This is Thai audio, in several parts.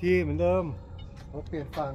ที่เหมือนเดิมเราเปลี่ยนฟัง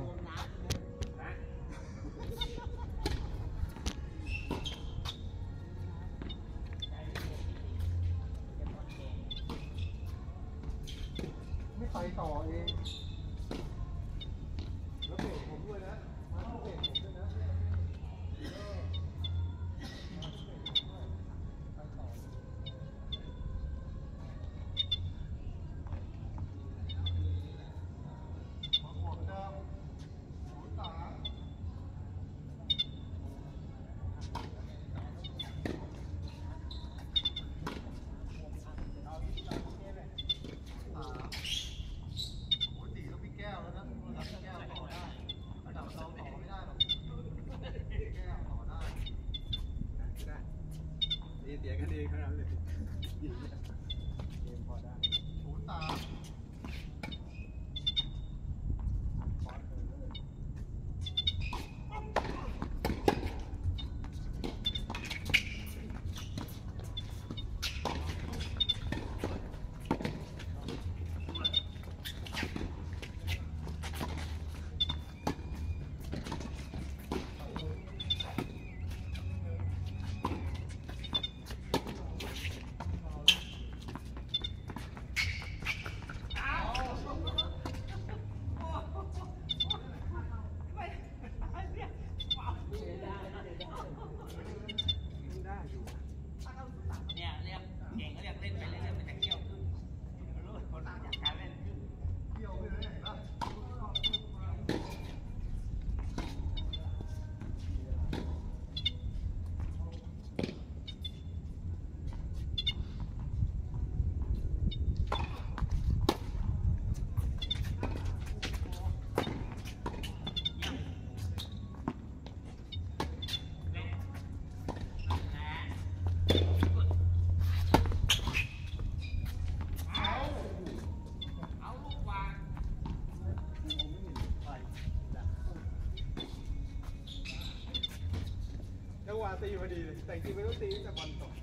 ตีพอดีเลยแต่จริงไม่ต้องตีแต่บอลตก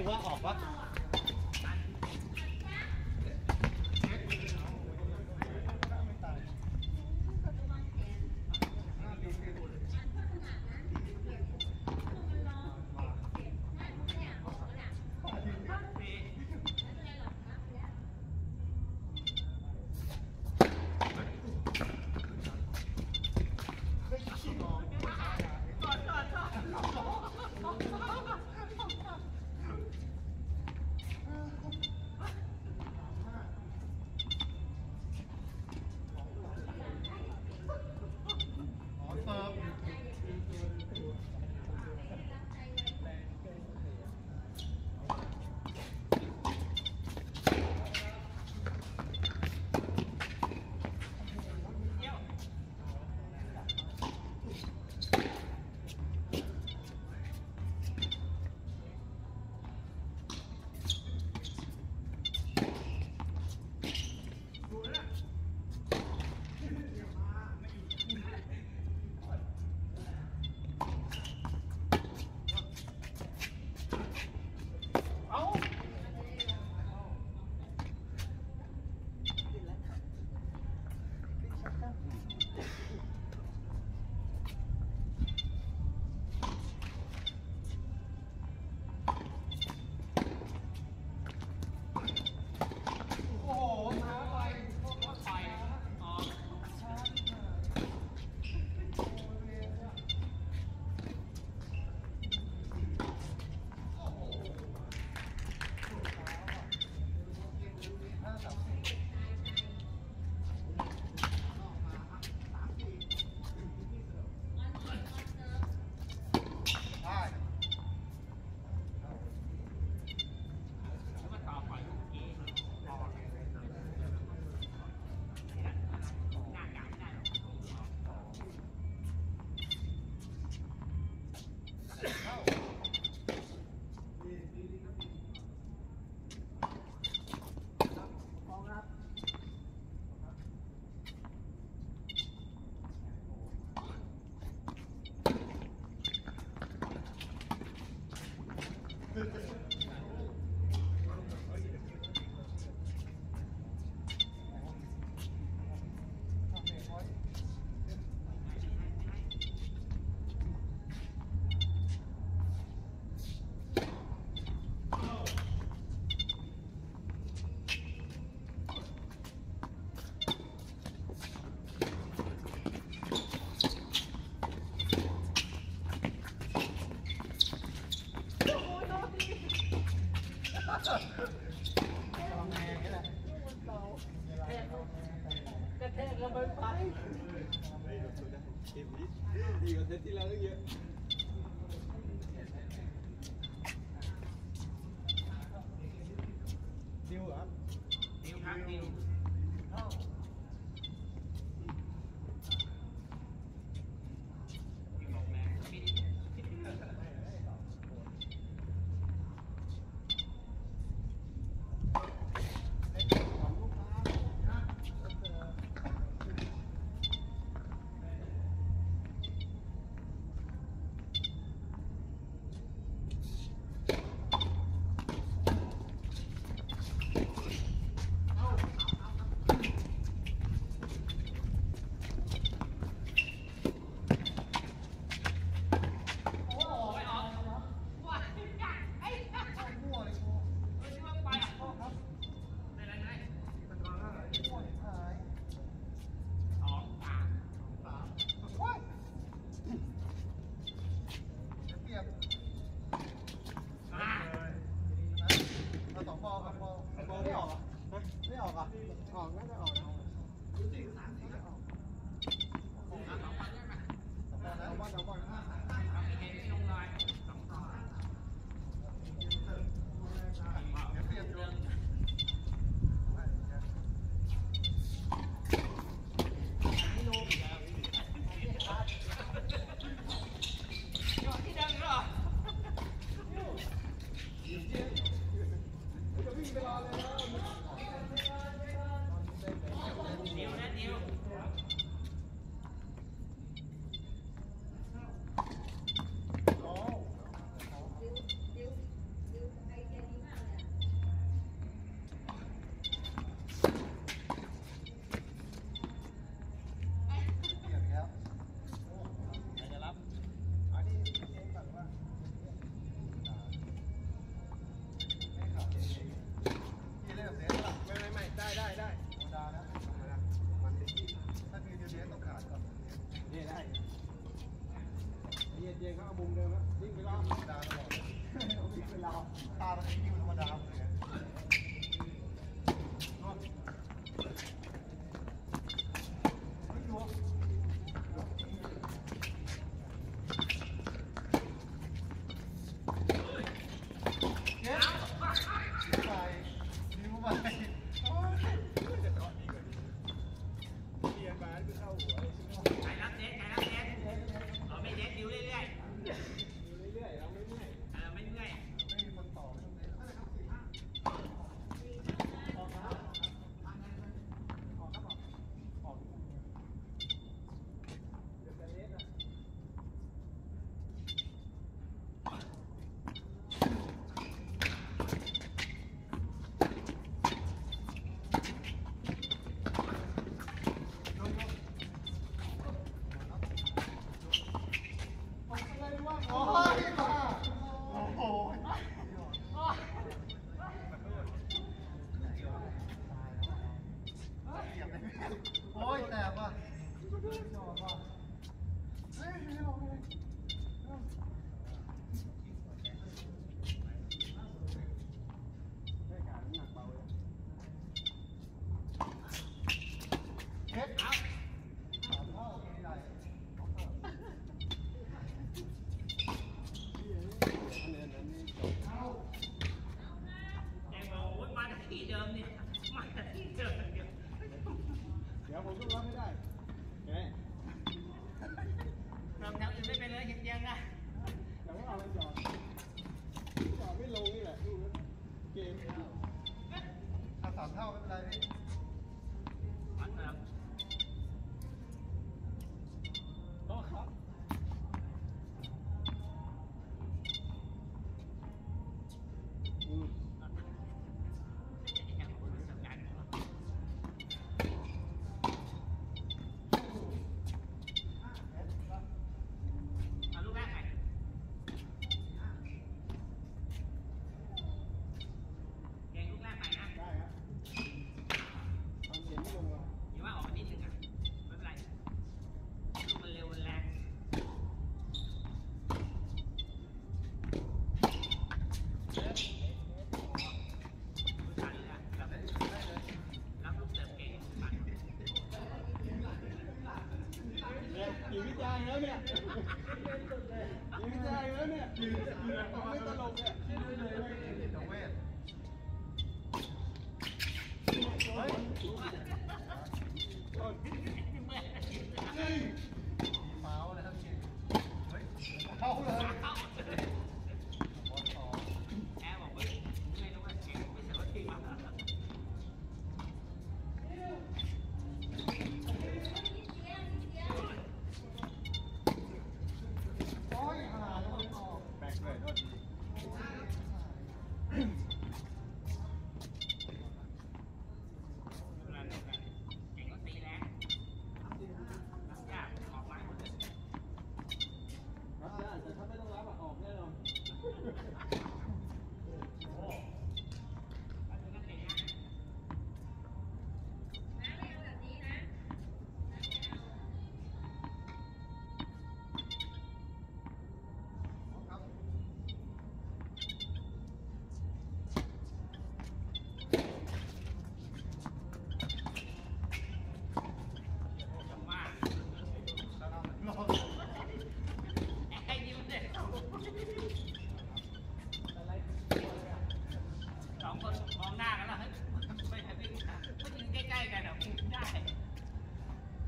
หรือว่าออกปะ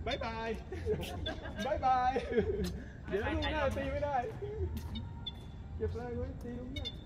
บายบายบายบาย เดี๋ยวลูกหน้าตีไม่ได้ เก็บอะไรไว้ตีลูกหน้า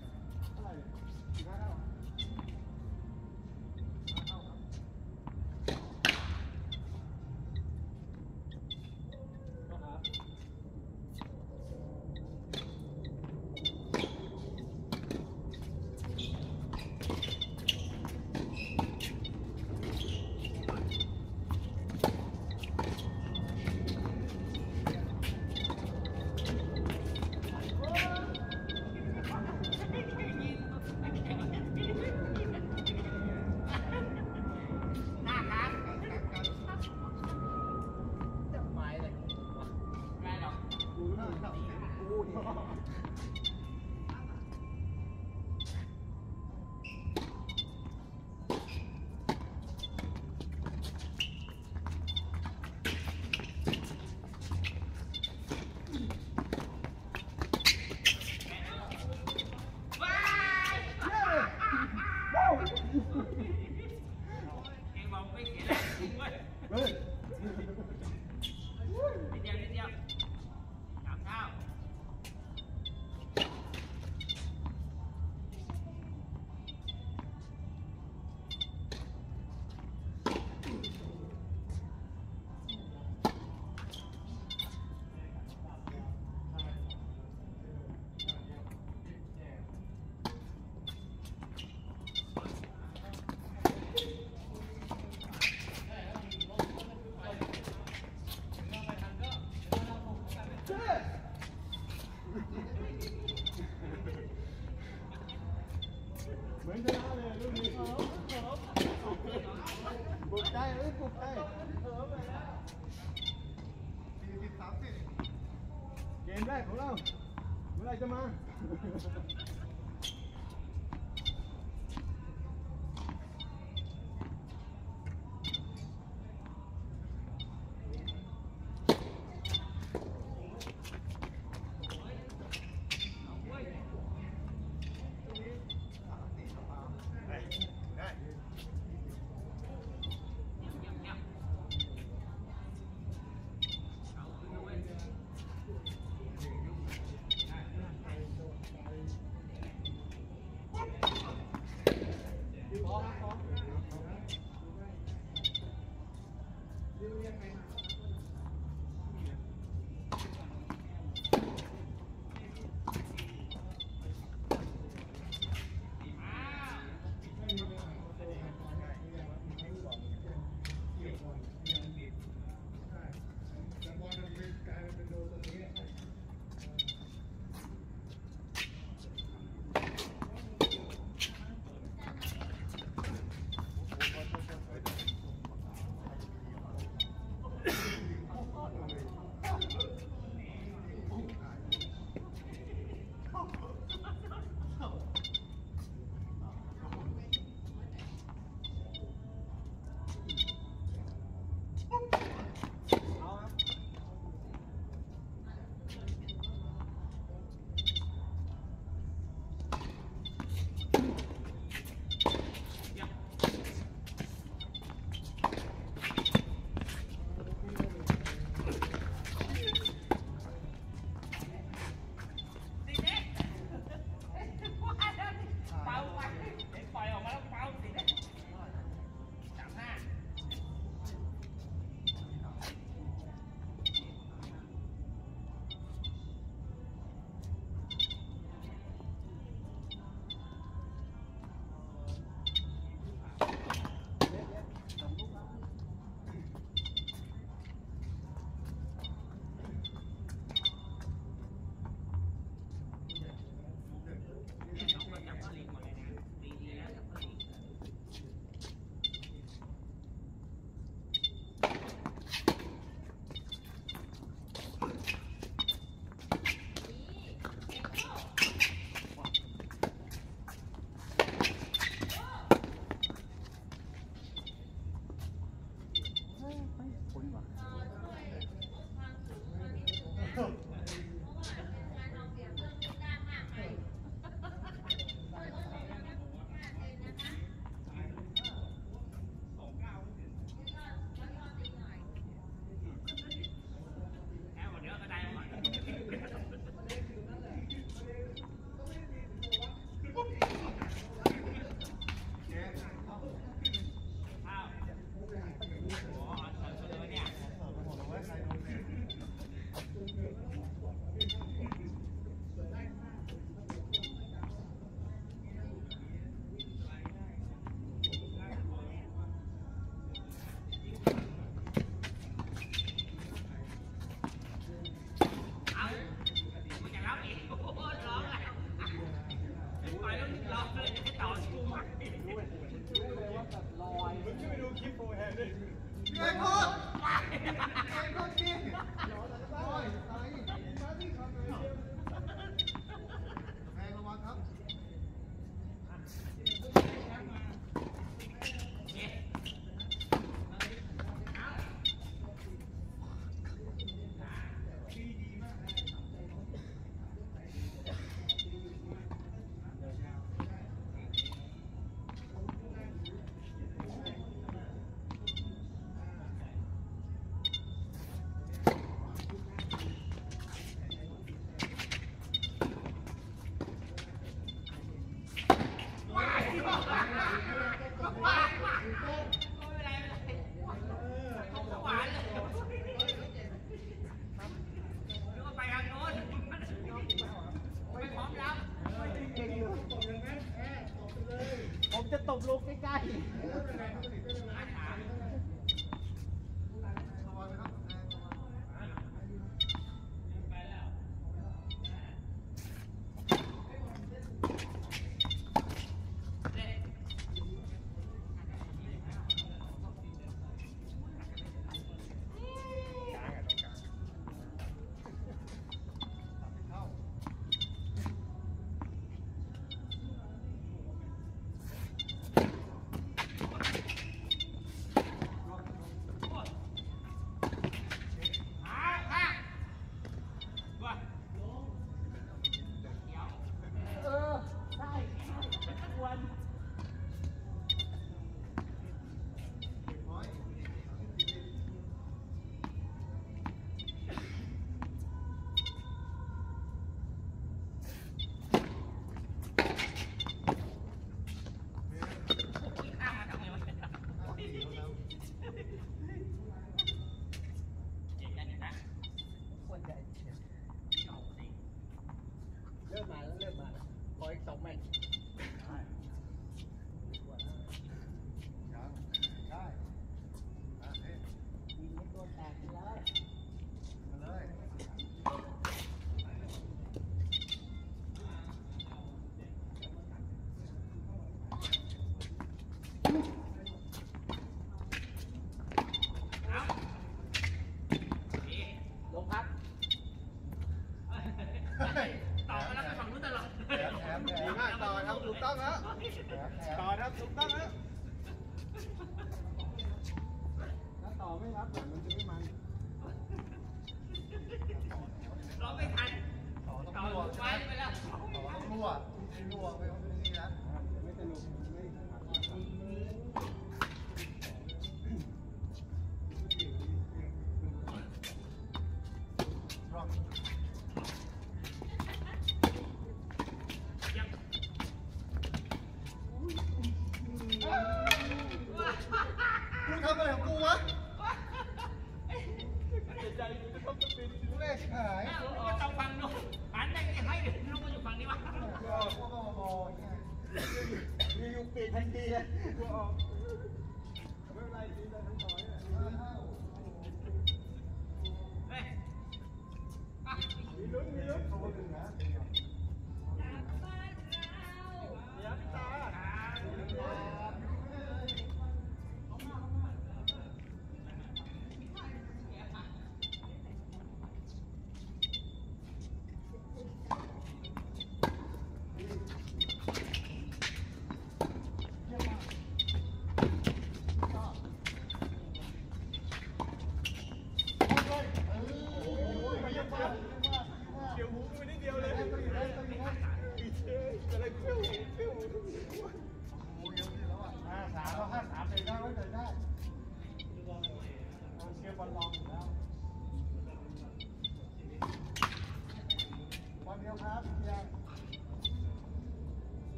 Yeah.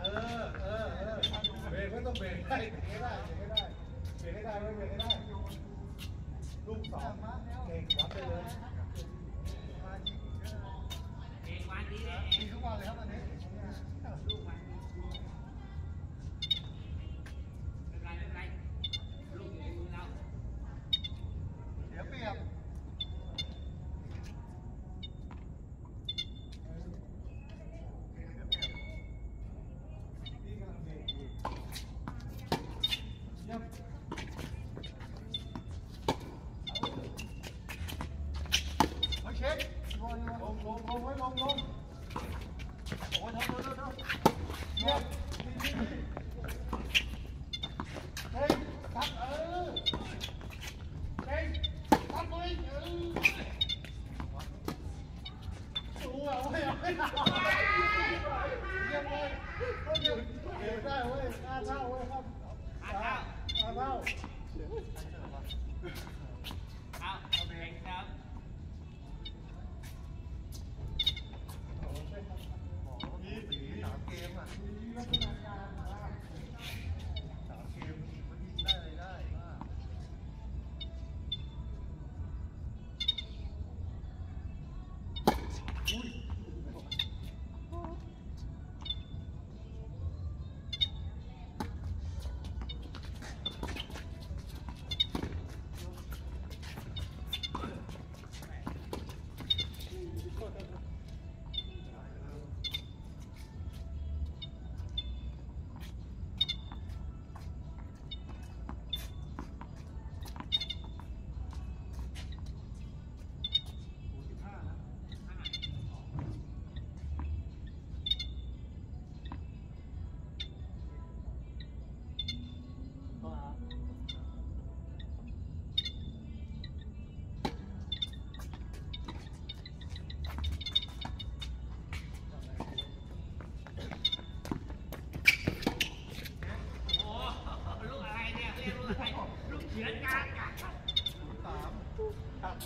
เออเออเออเบรกก็ต้องเบรกได้เบรกให้ได้เบรกให้ได้เบรกให้ได้ไม่เบรกให้ได้ลูกสองเก่งรับไปเลยเก่งวันนี้เลยเก่งทุกวันเลยครับวันนี้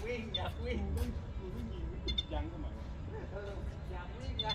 วิ่งอยากวิ่งวิ่งวิ่งยังไม่ติดยั้งทำไมวะ อยากวิ่งนะ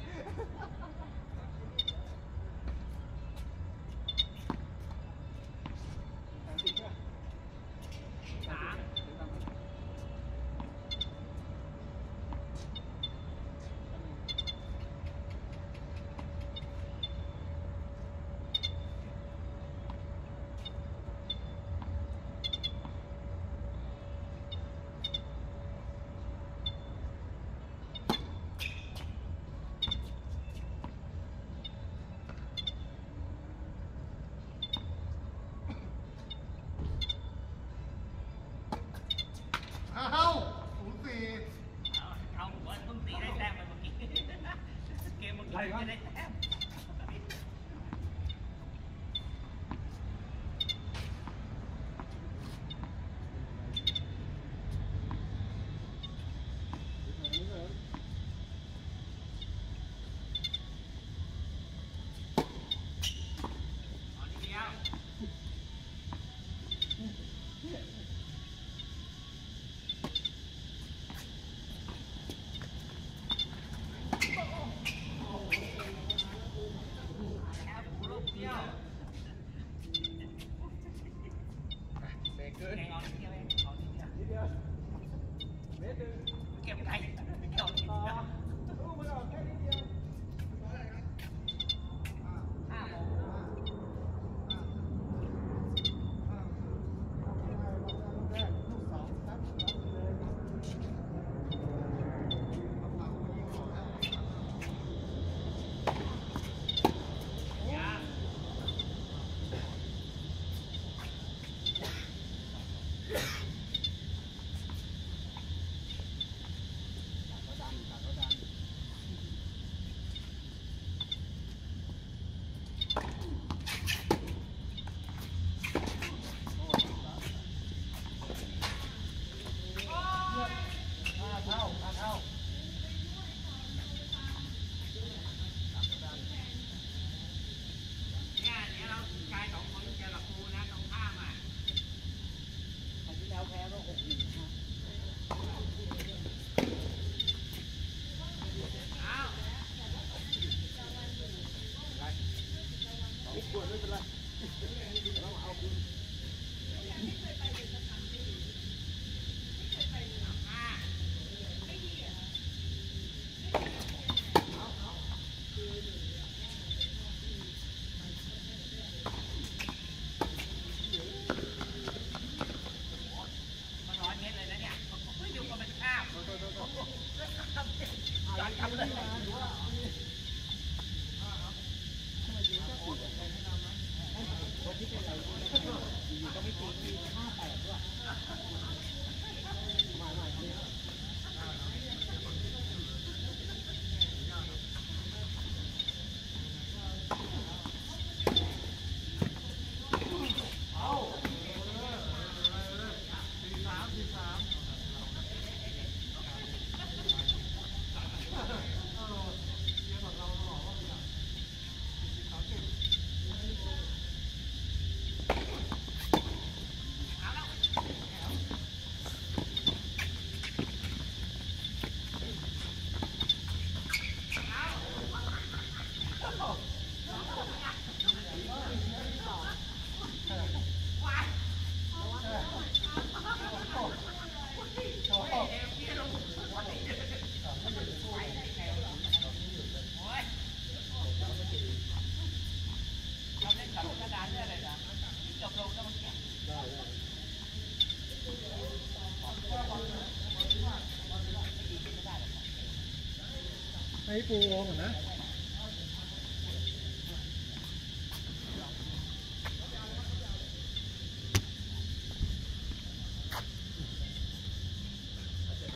ไอ้ปูวงนะเ